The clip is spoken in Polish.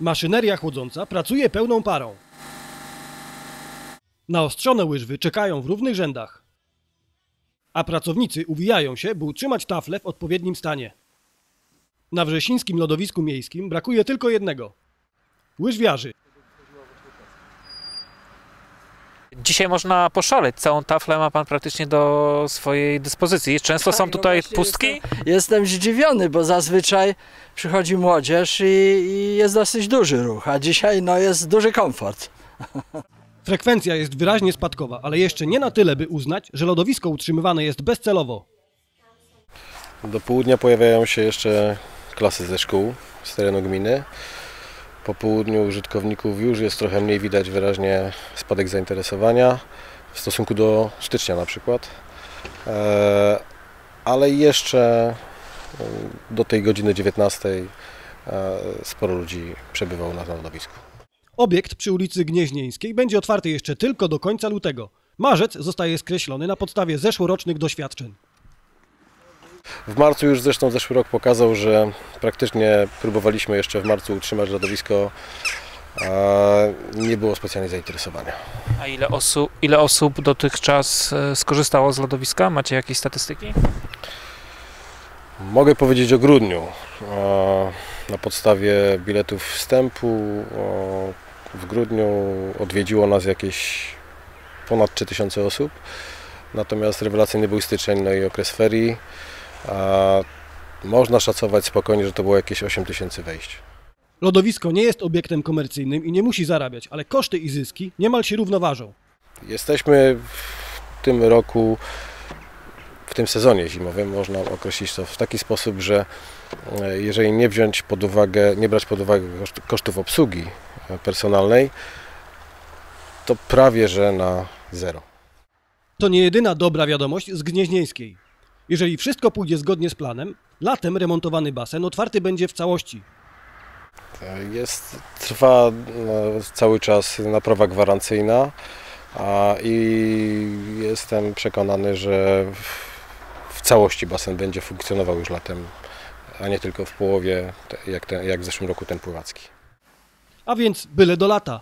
Maszyneria chłodząca pracuje pełną parą. Naostrzone łyżwy czekają w równych rzędach. A pracownicy uwijają się, by utrzymać tafle w odpowiednim stanie. Na wrzesińskim lodowisku miejskim brakuje tylko jednego. Łyżwiarzy. Dzisiaj można poszaleć. Całą taflę ma pan praktycznie do swojej dyspozycji. Często są Tak, no tutaj właśnie pustki. Jestem, jestem zdziwiony, bo zazwyczaj przychodzi młodzież i, i jest dosyć duży ruch, a dzisiaj no, jest duży komfort. Frekwencja jest wyraźnie spadkowa, ale jeszcze nie na tyle, by uznać, że lodowisko utrzymywane jest bezcelowo. Do południa pojawiają się jeszcze klasy ze szkół z terenu gminy. Po południu użytkowników już jest trochę mniej widać wyraźnie spadek zainteresowania w stosunku do stycznia na przykład. E, Ale jeszcze e, do tej godziny 19 e, sporo ludzi przebywało na lodowisku. Obiekt przy ulicy Gnieźnieńskiej będzie otwarty jeszcze tylko do końca lutego. Marzec zostaje skreślony na podstawie zeszłorocznych doświadczeń. W marcu już zresztą zeszły rok pokazał, że praktycznie próbowaliśmy jeszcze w marcu utrzymać lodowisko, a nie było specjalnie zainteresowania. A ile, osu, ile osób dotychczas e, skorzystało z lodowiska? Macie jakieś statystyki? Mogę powiedzieć o grudniu. E, Na podstawie biletów wstępu w grudniu odwiedziło nas jakieś ponad 3000 osób. Natomiast rewelacyjny był styczeń, no i okres ferii. A Można szacować spokojnie, że to było jakieś 8000 wejść. Lodowisko nie jest obiektem komercyjnym i nie musi zarabiać, ale koszty i zyski niemal się równoważą. Jesteśmy w tym roku, w tym sezonie zimowym, można określić to w taki sposób, że e, jeżeli nie wziąć pod uwagę, nie brać pod uwagę koszt- kosztów obsługi e, personalnej, to prawie że na zero. To nie jedyna dobra wiadomość z Gnieźnieńskiej. Jeżeli wszystko pójdzie zgodnie z planem, latem remontowany basen otwarty będzie w całości. E, Jest, trwa no, cały czas naprawa gwarancyjna i jestem przekonany, że w, całości basen będzie funkcjonował już latem, a nie tylko w połowie, jak, ten, jak w zeszłym roku ten pływacki. A więc byle do lata.